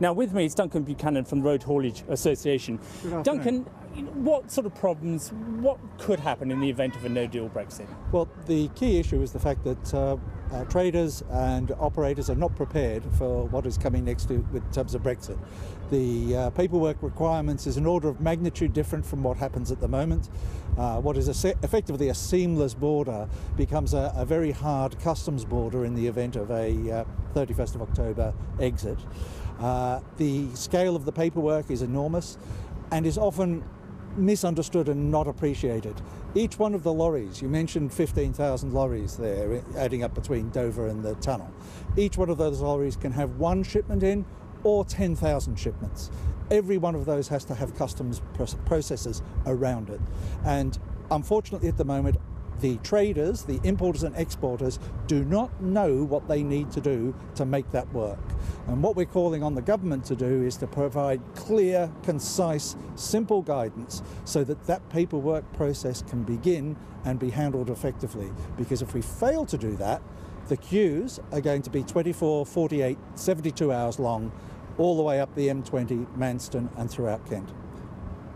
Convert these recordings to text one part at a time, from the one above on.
Now, with me is Duncan Buchanan from the Road Haulage Association. Good what sort of problems, what could happen in the event of a no deal Brexit? Well, the key issue is the fact that uh, uh, traders and operators are not prepared for what is coming next to, terms of Brexit. The uh, paperwork requirements is an order of magnitude different from what happens at the moment. Uh, what is a effectively a seamless border becomes a, a, very hard customs border in the event of a 31st uh, of October exit. Uh, the scale of the paperwork is enormous and is often misunderstood and not appreciated. Each one of the lorries, you mentioned 15,000 lorries there, eh, adding up between Dover and the tunnel. Each one of those lorries can have one shipment in or 10,000 shipments. Every one of those has to have customs processes around it. And unfortunately, at the moment, the traders, the importers and exporters do not know what they need to do to make that work. And what we're calling on the government to do is to provide clear, concise, simple guidance so that that paperwork process can begin and be handled effectively. Because if we fail to do that, the queues are going to be 24, 48, 72 hours long, all the way up the M20, Manston, and throughout Kent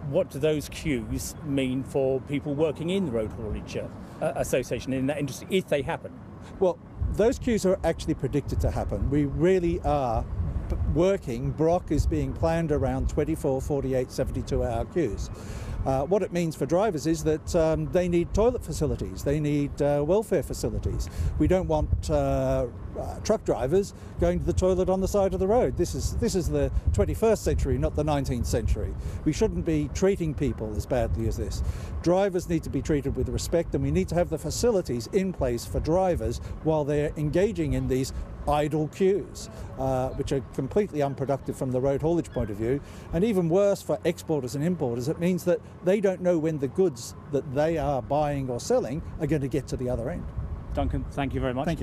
what do those queues mean for people working in the road haulage uh, association in that industry if they happen? Well, those queues are actually predicted to happen. We really are working. Brock is being planned around 24, 48, 72 hour queues. Uh, what it means for drivers is that um, they need toilet facilities, they need uh, welfare facilities. We don't want uh, uh, truck drivers going to the toilet on the side of the road. This is this is the 21st century, not the 19th century. We shouldn't be treating people as badly as this. Drivers need to be treated with respect, and we need to have the facilities in place for drivers while they're engaging in these idle queues, uh, which are completely unproductive from the road haulage point of view. And even worse for exporters and importers, it means that they don't know when the goods that they are buying or selling are going to get to the other end. Duncan, thank you very much. Thank you.